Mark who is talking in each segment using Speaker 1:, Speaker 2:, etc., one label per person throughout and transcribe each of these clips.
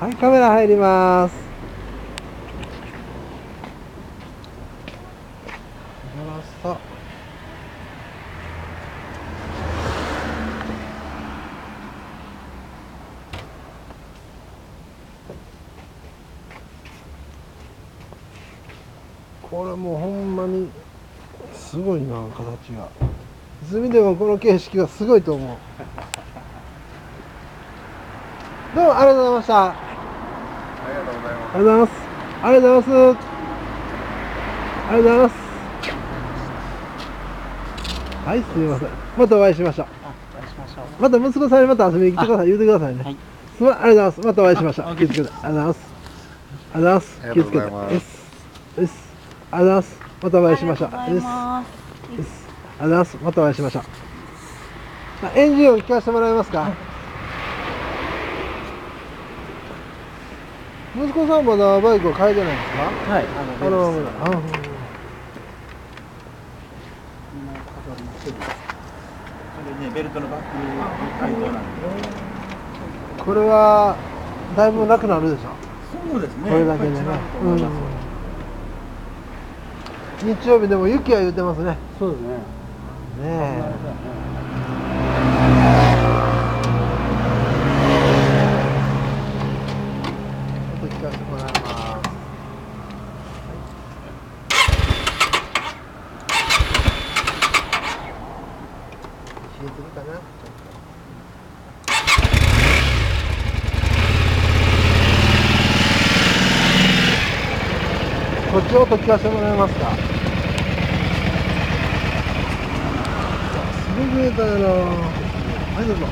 Speaker 1: はいカメラ入ります。ガラスこれもうほんまにすごいな形が。泉でもこの形式はすごいと思う。どうもありがとうございました。
Speaker 2: ありがとうございます。
Speaker 1: ありがとうございます。ありがとうございます。はいすみません。またお会いしましょう。
Speaker 3: あ、お会いしましょう。
Speaker 1: また息子さんにまた遊びに来てください。言うてくださいね、
Speaker 3: はい。
Speaker 1: す。まありがとうございます。またお会いしましょう
Speaker 3: あ
Speaker 1: 気をつけてありがとうございます。ありがとうございます。気をつけてです。です。ありがとうございます。またお会いしましょう
Speaker 4: ありがとうございます。
Speaker 1: です。です。ありがとうございます。またお会いしましょうあエンジンを聞かせてもらえます。か息子さんまだバイクを変えてないんですか？
Speaker 3: はい。
Speaker 1: あのあ
Speaker 3: のバック改造なんで。
Speaker 1: これはだいぶなくなるでしょ
Speaker 3: そうですね。
Speaker 1: これだけでね
Speaker 3: う
Speaker 1: ん日曜日でも雪は言ってますねね
Speaker 3: そうですね。
Speaker 1: えちょっと聞かせてもらいます。冷えてるかな。こっち音聞かせてもらえますか？すごく見えたよな。はい、どうぞ。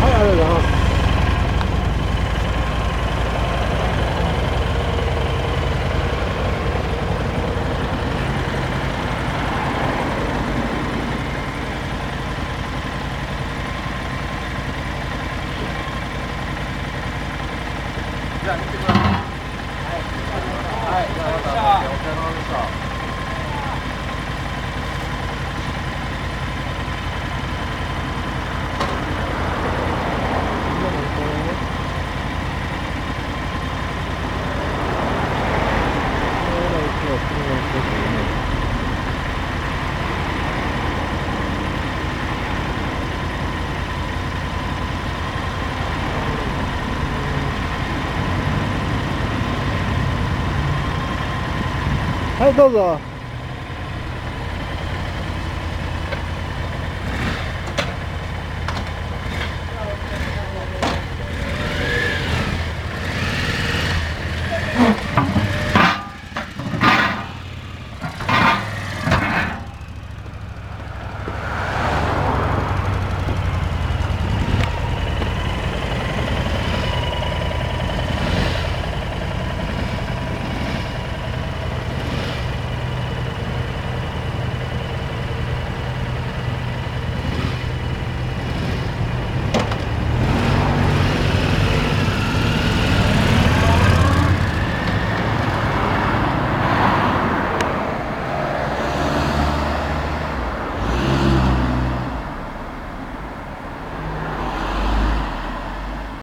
Speaker 1: はい、ありがとうございます。
Speaker 2: じゃあ、見てください。はい。じゃあ、また、お疲れ様でした。
Speaker 1: はい、どうぞ。